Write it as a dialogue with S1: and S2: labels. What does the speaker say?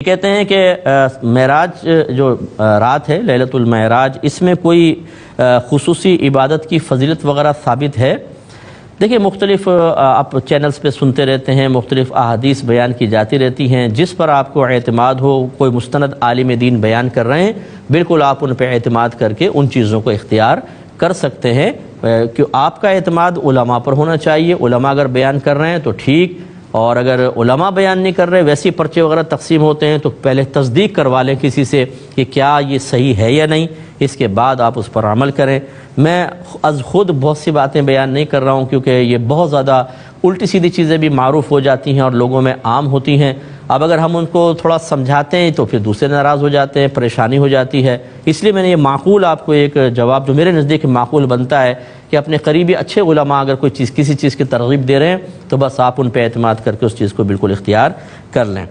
S1: कहते हैं कि महराज जो रात है, ललतुल इसमें कोई खसूसी इबादत की फजीलत वगैरह साबित है? देखिए, मुख्तलिफ़ आप चैनल्स पे सुनते रहते हैं, मुख्तलिफ़ अहादीस बयान की जाती रहती हैं, जिस पर आपको अतमाद हो, कोई मुस्ंद आलिम दीन बयान कर रहे हैं, बिल्कुल आप उन पर अतमाद करके उन चीज़ों को इख्तियार कर सकते हैं। कि आपका अतमाद उलमा पर होना चाहिए, उलमा अगर बयान कर रहे हैं तो ठीक और अगर उलमा बयान नहीं कर रहे, वैसे पर्चे वगैरह तकसीम होते हैं तो पहले तस्दीक करवा लें किसी से कि क्या ये सही है या नहीं। इसके बाद आप उस पर अमल करें। मैं अज खुद बहुत सी बातें बयान नहीं कर रहा हूँ, क्योंकि ये बहुत ज़्यादा उल्टी सीधी चीज़ें भी मरूफ हो जाती हैं और लोगों में आम होती हैं। अब अगर हम उनको थोड़ा समझाते हैं तो फिर दूसरे नाराज़ हो जाते हैं, परेशानी हो जाती है। इसलिए मैंने ये माकूल आपको एक जवाब, जो मेरे नज़दीक माकूल बनता है, कि अपने करीबी अच्छे उलमा अगर कोई चीज़, किसी चीज़ की तरगीब दे रहे हैं तो बस आप उन पर अतमाद करके उस चीज़ को बिल्कुल इख्तियार कर लें।